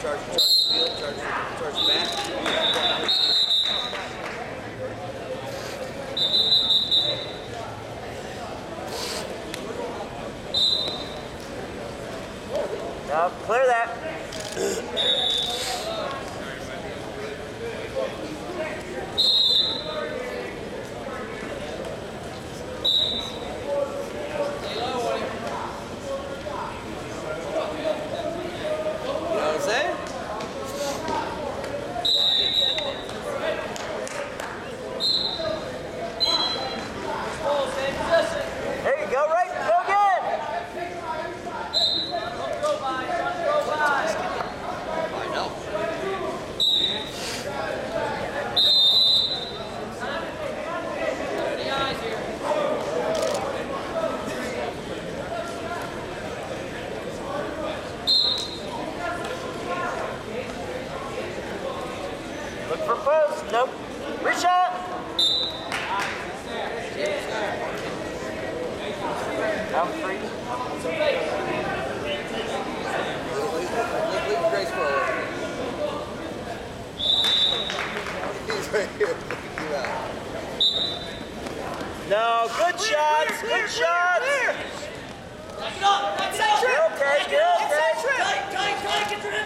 charge, charge the field, charge, charge back. Now clear that. You know what I'm saying? There you go, right? Go again. I know. Look for post. Nope. Reshot. Out free. Grace. He's right here. No, good shots. Good shots. You're okay. You're okay.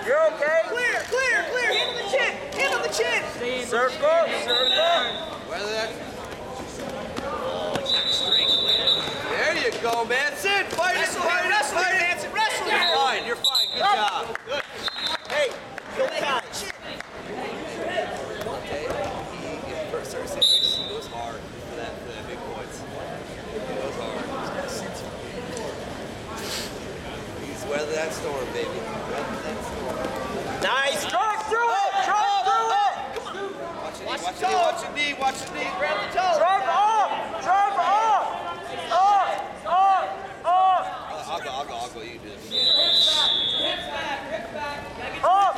You're okay. Clear, clear, clear. Hand on the chin. Hand on the chin. Circle. Circle. Whether that's. There you go, Manson. Fight it, fight it, wrestle fight it. Manson. Wrestle You're fine. You're fine. Good job. Good. Hey, go catch. Okay. He, in first service he goes hard for that, for that big points. He goes hard. He's weather that storm, baby. Weather that storm. Nice. Drive Watch your knee, watch your knee, watch knee. Grab the toe. Drive off. Drive off. Up. Up. Up. I'll go, I'll go, I'll go. You do this. Up.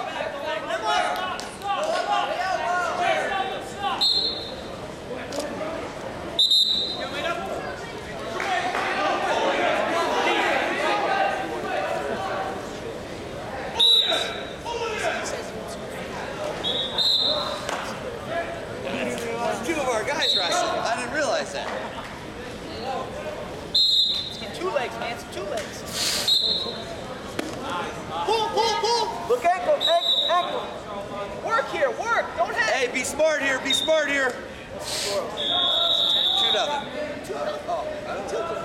Two of our guys wrestling. I didn't realize that. Two legs, Manson. Two legs. Pull, pull, pull. Look ankle. Ankle. Ankle. Work here. Work. Don't have. Hey, be smart here, be smart here. Two nothing. Oh, I don't know.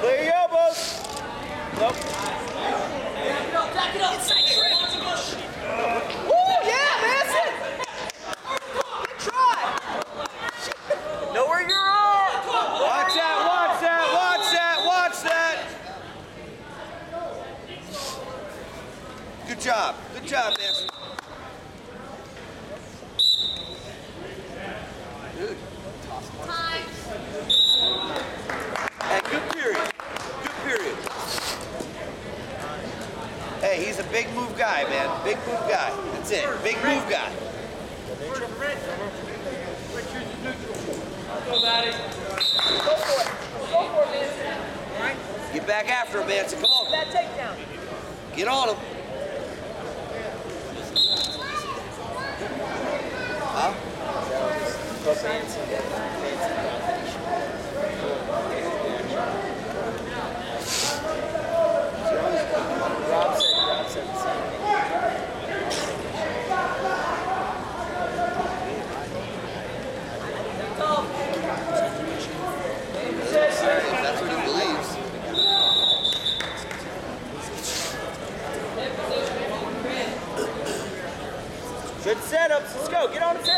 Clear your elbows. Nope. Woo, yeah, Manson. Good try. Know where you're at. Watch that, watch that, watch that, watch that. Good job, good job, Nancy. Good. Hey, good period. Good period. Hey, he's a big move guy, man. Big move guy. That's it. Big move guy. Go for it. Go for it, Manson. Get back after him, Manson. Come on. That takedown. Get on him. Good setups. Let's go. Get on head.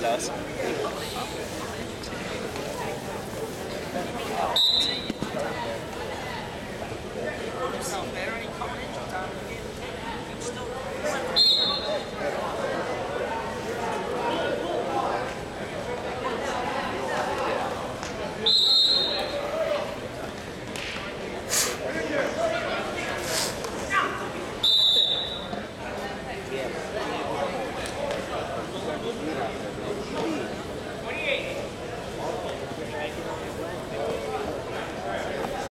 regalos.